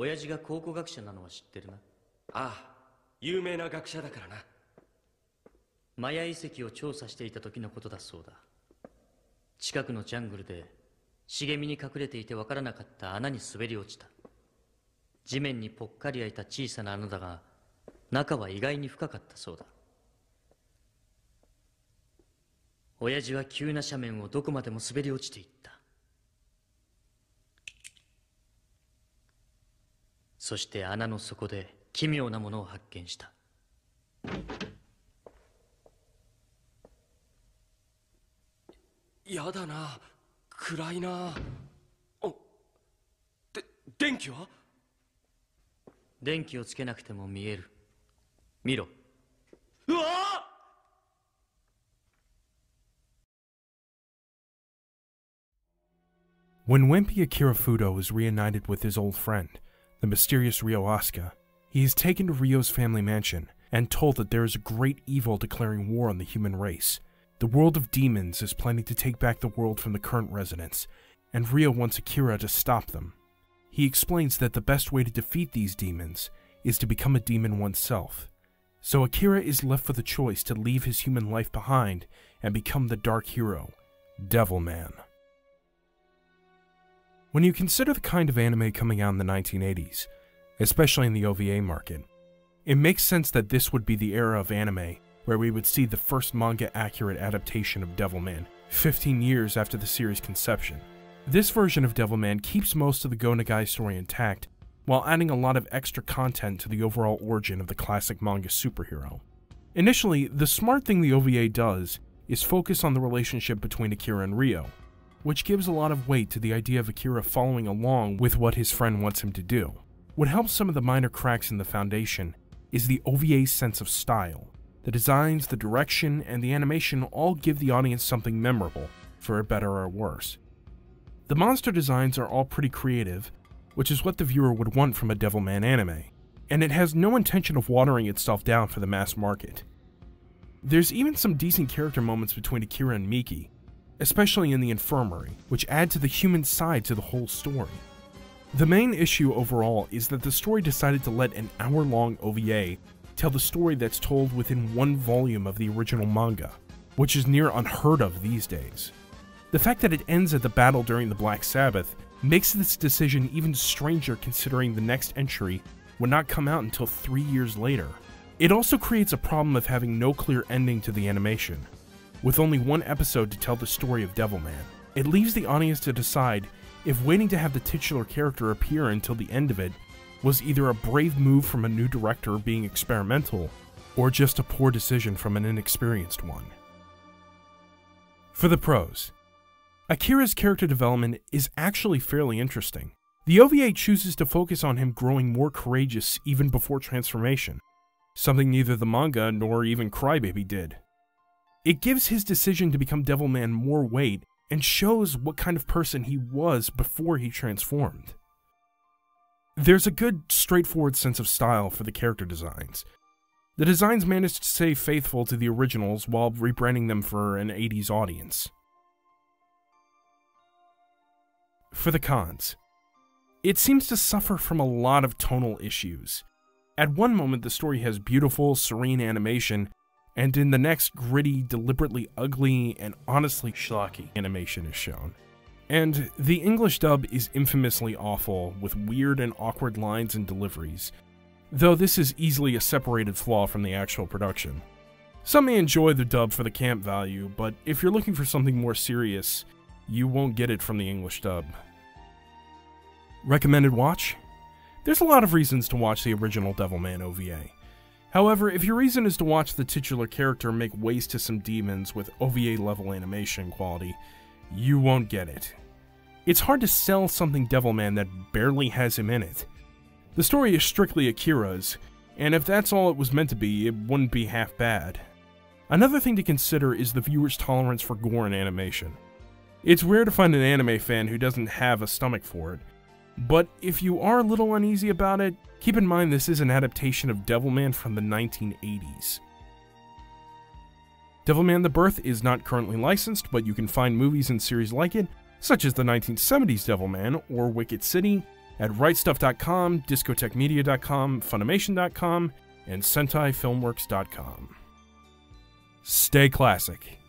親父が考古学者なのは知ってるな？ああ有名な学者だからな。マヤ遺跡を調査していた時のことだそうだ。近くのジャングルで茂みに隠れていてわからなかった穴に滑り落ちた。地面にぽっかり開いた小さな穴だが中は意外に深かったそうだ。親父は急な斜面をどこまでも滑り落ちていったそして穴の底で奇妙なものを発見した。やだな。暗いな。おで電気は？電気をつけなくても見える。見ろ。うわ！When Wimpy Akira Fudo is reunited with his old friend, the mysterious Ryo Asuka, he is taken to Ryo's family mansion and told that there is a great evil declaring war on the human race. The world of demons is planning to take back the world from the current residents, and Ryo wants Akira to stop them. He explains that the best way to defeat these demons is to become a demon oneself. So Akira is left with a choice to leave his human life behind and become the dark hero, Devilman. When you consider the kind of anime coming out in the 1980s, especially in the OVA market, it makes sense that this would be the era of anime where we would see the first manga accurate adaptation of Devilman, 15 years after the series' conception. This version of Devilman keeps most of the Go Nagai story intact, while adding a lot of extra content to the overall origin of the classic manga superhero. Initially, the smart thing the OVA does is focus on the relationship between Akira and Ryo, which gives a lot of weight to the idea of Akira following along with what his friend wants him to do. What helps some of the minor cracks in the foundation is the OVA's sense of style. The designs, the direction, and the animation all give the audience something memorable, for better or worse. The monster designs are all pretty creative, which is what the viewer would want from a Devilman anime, and it has no intention of watering itself down for the mass market. There's even some decent character moments between Akira and Miki, especially in the infirmary, which add to the human side to the whole story. The main issue overall is that the story decided to let an hour long OVA tell the story that's told within one volume of the original manga, which is near unheard of these days. The fact that it ends at the battle during the Black Sabbath makes this decision even stranger considering the next entry would not come out until three years later. It also creates a problem of having no clear ending to the animation, with only one episode to tell the story of Devilman. It leaves the audience to decide if waiting to have the titular character appear until the end of it was either a brave move from a new director being experimental, or just a poor decision from an inexperienced one. For the pros, Akira's character development is actually fairly interesting. The OVA chooses to focus on him growing more courageous even before transformation, something neither the manga nor even Crybaby did. It gives his decision to become Devilman more weight and shows what kind of person he was before he transformed. There's a good, straightforward sense of style for the character designs. The designs managed to stay faithful to the originals while rebranding them for an 80s audience. For the cons, it seems to suffer from a lot of tonal issues. At one moment, the story has beautiful, serene animation, and in the next, gritty, deliberately ugly, and honestly schlocky animation is shown. And the English dub is infamously awful, with weird and awkward lines and deliveries, though this is easily a separated flaw from the actual production. Some may enjoy the dub for the camp value, but if you're looking for something more serious, you won't get it from the English dub. Recommended watch? There's a lot of reasons to watch the original Devilman OVA. However, if your reason is to watch the titular character make ways to some demons with OVA level animation quality, you won't get it. It's hard to sell something Devilman that barely has him in it. The story is strictly Akira's, and if that's all it was meant to be, it wouldn't be half bad. Another thing to consider is the viewer's tolerance for gore and animation. It's rare to find an anime fan who doesn't have a stomach for it, but if you are a little uneasy about it, keep in mind this is an adaptation of Devilman from the 1980s. Devilman the Birth is not currently licensed, but you can find movies and series like it, such as the 1970s Devilman or Wicked City, at rightstuf.com, discotekmedia.com, funimation.com, and sentaifilmworks.com. Stay classic.